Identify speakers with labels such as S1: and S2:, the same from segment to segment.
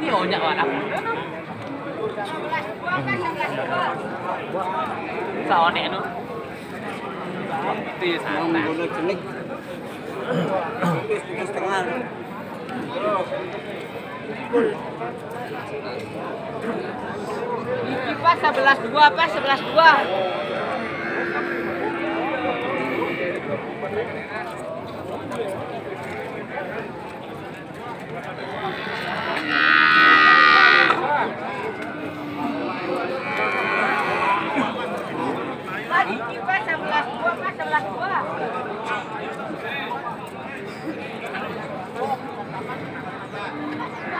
S1: nhiều nhậu à sao nè nữa tì sáng này Tengah. Setengah. Pas 11 dua, pas 11 dua.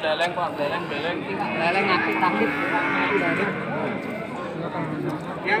S2: Leleng pak, leleng, leleng.
S1: Leleng ngakit tapi.
S2: Yang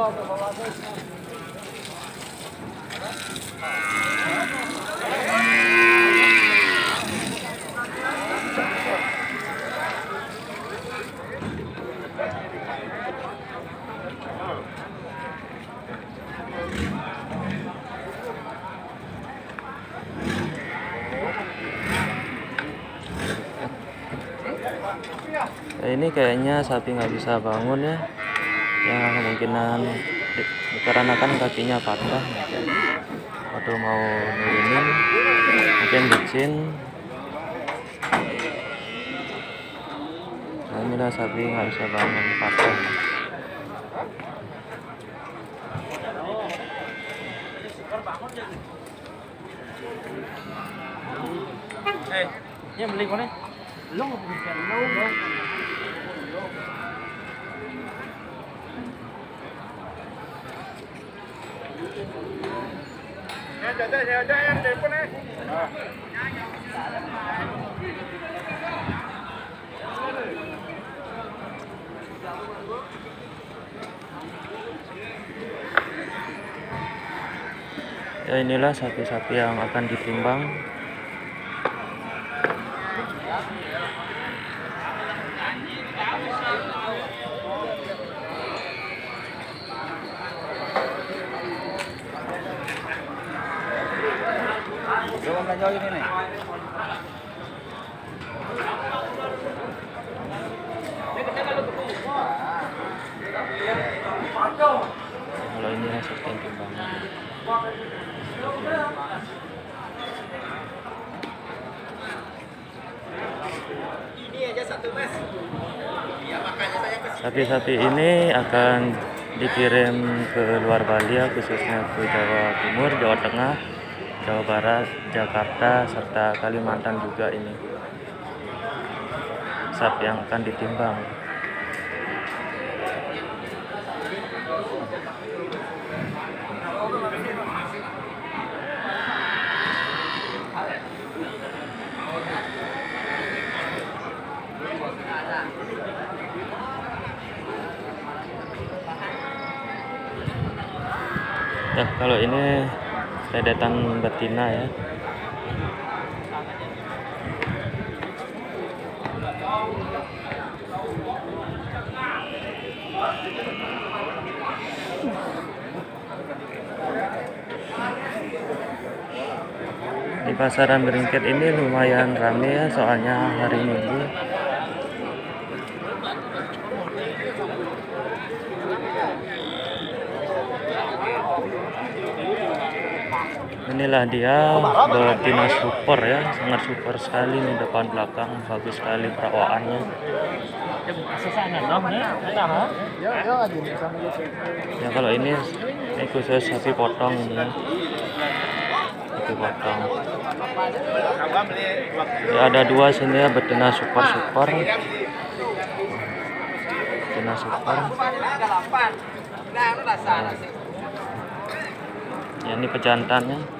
S3: ini kayaknya sapi nggak bisa bangun ya ya kemungkinan di- dikarenakan kakinya patah waduh mau nurunin mungkin licin nah inilah sapi nggak bisa bangun patah
S1: Eh, ini beli mana? Long bukan long.
S3: Ya inilah sapi-sapi yang akan ditimbang
S1: jauh ini nih.
S3: kalau ini hasilkan timbangan sapi-sapi ini akan dikirim ke luar Bali ya, khususnya ke Jawa Timur, Jawa Tengah, Jawa Barat, Jakarta, serta Kalimantan juga ini. Sapi yang akan ditimbang. Ya, kalau ini dedetan betina ya. Di pasaran beringkit ini lumayan rame ya soalnya hari Minggu. Inilah dia betina super ya, sangat super sekali nih depan belakang, bagus sekali perawaannya. Ya kalau ini ini khusus sapi potong ini ya. Sapi potong. Ya ada dua sini ya betina super super. Betina super. Ya ini pejantannya.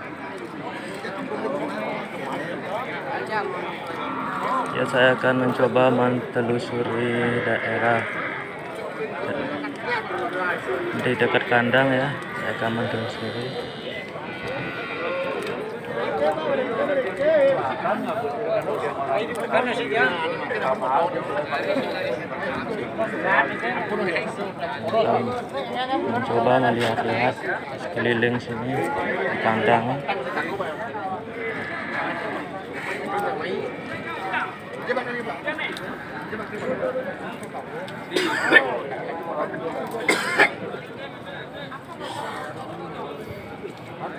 S3: Ya saya akan mencoba mentelusuri daerah di dekat kandang ya. Saya akan mentelusuri. Mencoba melihat-lihat sekeliling sini di kandang.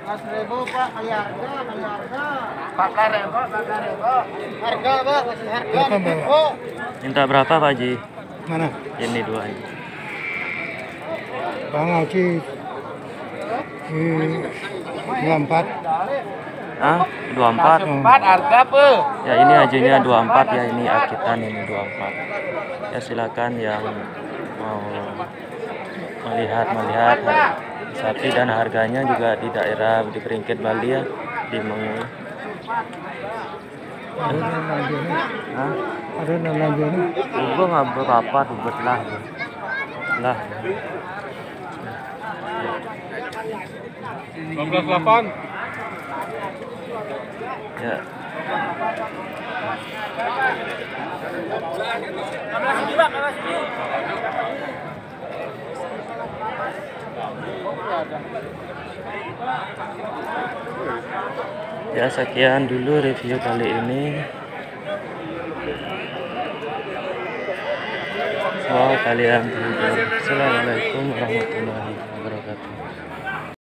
S1: Mas ribu pak harga kali harga. Pak ribu pak. Harga pak kasih harga. Oh.
S3: Minta berapa Pak Haji?
S4: Mana?
S3: Ini dua ini.
S4: Bang Haji dua empat.
S3: Ah, 24.
S1: Empat harga apa?
S3: Ya ini hajinya 24 ya, ini akitan ini 24. Ya silakan yang mau melihat melihat sapi dan harganya juga di daerah di Peringkit Bali ya, di Mengui.
S4: Ada yang lagi ini.
S3: Hah?
S4: Ada yang lagi ini.
S3: Gue nggak berapa ribet lah. Lah.
S2: 12
S3: Ya. Ya sekian dulu review kali ini. Semoga kalian terhibur. Assalamualaikum warahmatullahi wabarakatuh.